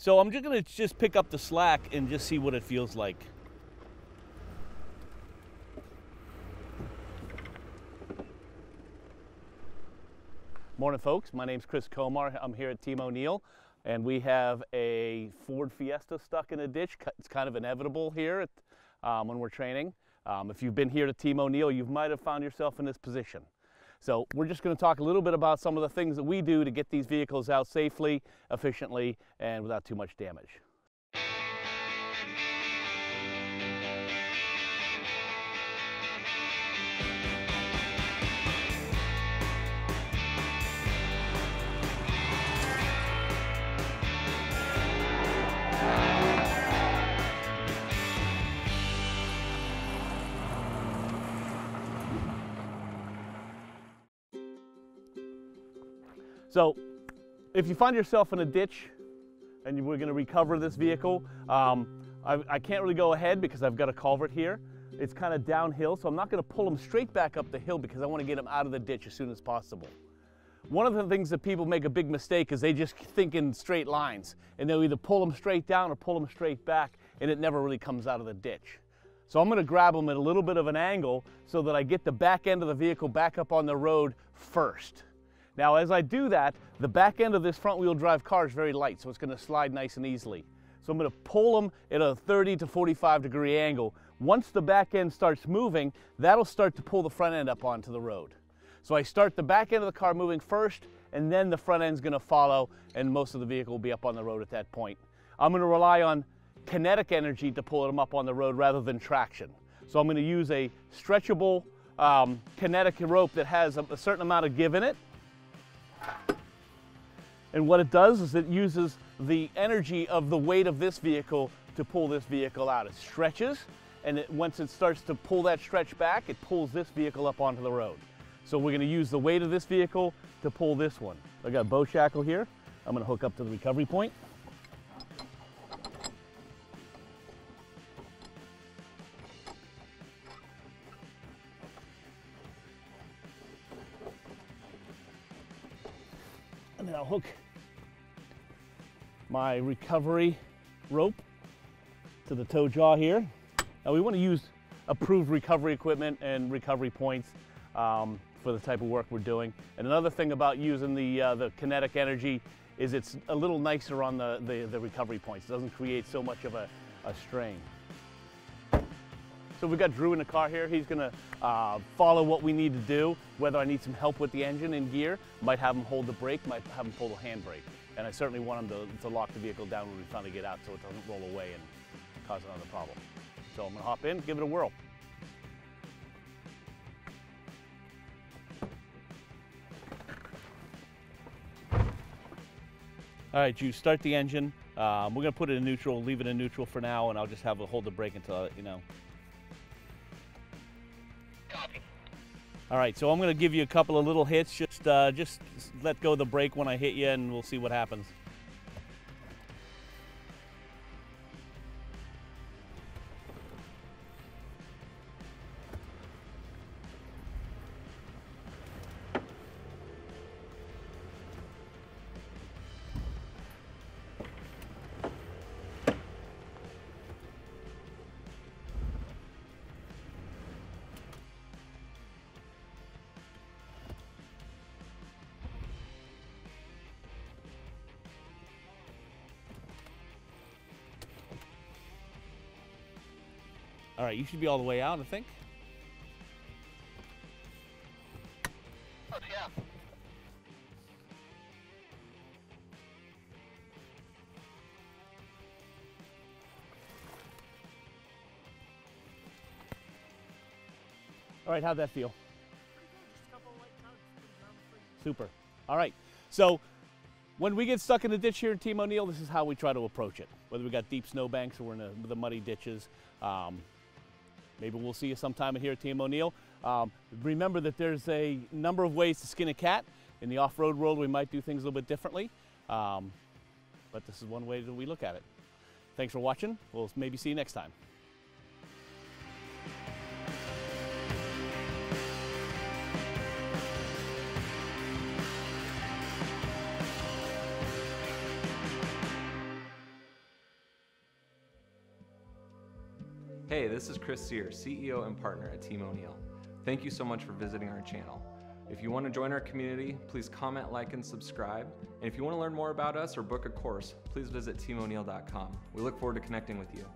So I'm just gonna just pick up the slack and just see what it feels like. Morning folks, my name's Chris Komar. I'm here at Team O'Neil and we have a Ford Fiesta stuck in a ditch. It's kind of inevitable here at, um, when we're training. Um, if you've been here to Team O'Neil, you might have found yourself in this position. So we're just going to talk a little bit about some of the things that we do to get these vehicles out safely, efficiently, and without too much damage. So if you find yourself in a ditch and we're gonna recover this vehicle, um, I, I, can't really go ahead because I've got a culvert here. It's kind of downhill, so I'm not gonna pull them straight back up the hill because I wanna get them out of the ditch as soon as possible. One of the things that people make a big mistake is they just think in straight lines and they'll either pull them straight down or pull them straight back and it never really comes out of the ditch. So I'm gonna grab them at a little bit of an angle so that I get the back end of the vehicle back up on the road first. Now as I do that, the back end of this front wheel drive car is very light, so it's gonna slide nice and easily. So I'm gonna pull them at a 30 to 45 degree angle. Once the back end starts moving, that'll start to pull the front end up onto the road. So I start the back end of the car moving first, and then the front end's gonna follow, and most of the vehicle will be up on the road at that point. I'm gonna rely on kinetic energy to pull them up on the road rather than traction. So I'm gonna use a stretchable um, kinetic rope that has a, a certain amount of give in it, and what it does is it uses the energy of the weight of this vehicle to pull this vehicle out. It stretches, and it, once it starts to pull that stretch back, it pulls this vehicle up onto the road. So we're gonna use the weight of this vehicle to pull this one. I got a bow shackle here. I'm gonna hook up to the recovery point. And I'll hook my recovery rope to the tow jaw here. Now we want to use approved recovery equipment and recovery points um, for the type of work we're doing. And another thing about using the, uh, the kinetic energy is it's a little nicer on the, the, the recovery points. It doesn't create so much of a, a strain. So we've got Drew in the car here. He's gonna uh, follow what we need to do. Whether I need some help with the engine and gear, might have him hold the brake, might have him pull the handbrake. And I certainly want him to, to lock the vehicle down when we finally get out so it doesn't roll away and cause another problem. So I'm gonna hop in, give it a whirl. All right, you start the engine. Um, we're gonna put it in neutral, leave it in neutral for now, and I'll just have it hold the brake until, you know, All right, so I'm gonna give you a couple of little hits. Just, uh, just let go of the brake when I hit you and we'll see what happens. All right, you should be all the way out, I think. Yeah. All right, how'd that feel? Super. All right, so when we get stuck in the ditch here in Team O'Neil, this is how we try to approach it. Whether we got deep snow banks or we're in the, the muddy ditches, um, Maybe we'll see you sometime here at Team O'Neil. Um, remember that there's a number of ways to skin a cat. In the off-road world, we might do things a little bit differently, um, but this is one way that we look at it. Thanks for watching. We'll maybe see you next time. Hey, this is Chris Sear, CEO and partner at Team O'Neil. Thank you so much for visiting our channel. If you want to join our community, please comment, like, and subscribe. And if you want to learn more about us or book a course, please visit teamoneil.com. We look forward to connecting with you.